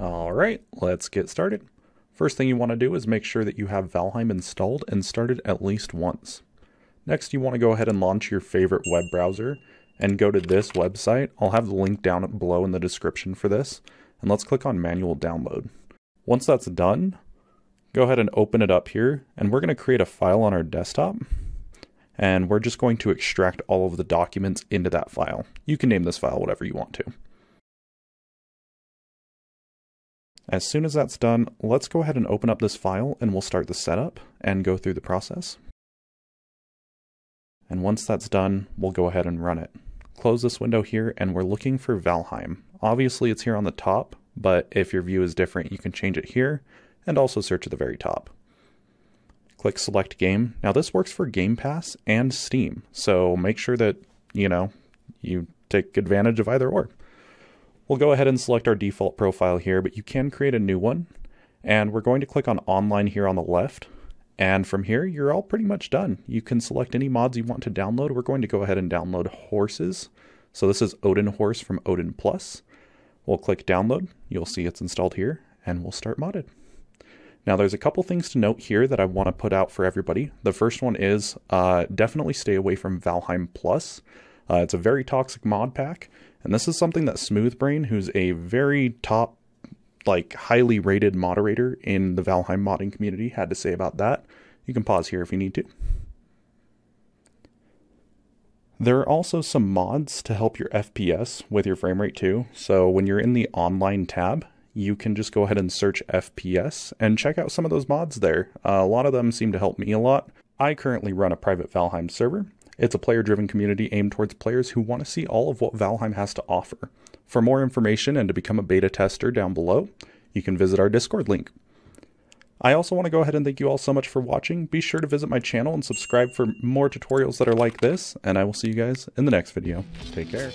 All right, let's get started. First thing you want to do is make sure that you have Valheim installed and started at least once. Next, you want to go ahead and launch your favorite web browser and go to this website. I'll have the link down below in the description for this. And let's click on manual download. Once that's done, go ahead and open it up here. And we're going to create a file on our desktop. And we're just going to extract all of the documents into that file. You can name this file whatever you want to. As soon as that's done, let's go ahead and open up this file and we'll start the setup and go through the process. And once that's done, we'll go ahead and run it. Close this window here and we're looking for Valheim. Obviously it's here on the top, but if your view is different, you can change it here and also search at the very top. Click select game. Now this works for Game Pass and Steam, so make sure that, you know, you take advantage of either or. We'll go ahead and select our default profile here, but you can create a new one. And we're going to click on online here on the left. And from here, you're all pretty much done. You can select any mods you want to download. We're going to go ahead and download horses. So this is Odin Horse from Odin Plus. We'll click download. You'll see it's installed here and we'll start modded. Now there's a couple things to note here that I want to put out for everybody. The first one is uh, definitely stay away from Valheim Plus. Uh, it's a very toxic mod pack and this is something that Smoothbrain, who's a very top, like highly rated moderator in the Valheim modding community, had to say about that. You can pause here if you need to. There are also some mods to help your FPS with your frame rate too. So when you're in the online tab, you can just go ahead and search FPS and check out some of those mods there. Uh, a lot of them seem to help me a lot. I currently run a private Valheim server, it's a player driven community aimed towards players who want to see all of what Valheim has to offer. For more information and to become a beta tester down below, you can visit our Discord link. I also want to go ahead and thank you all so much for watching. Be sure to visit my channel and subscribe for more tutorials that are like this, and I will see you guys in the next video. Take care.